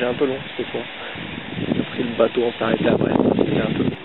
C'était un peu long cette fois. J'ai pris le bateau, on s'est arrêté après. C'était un peu long.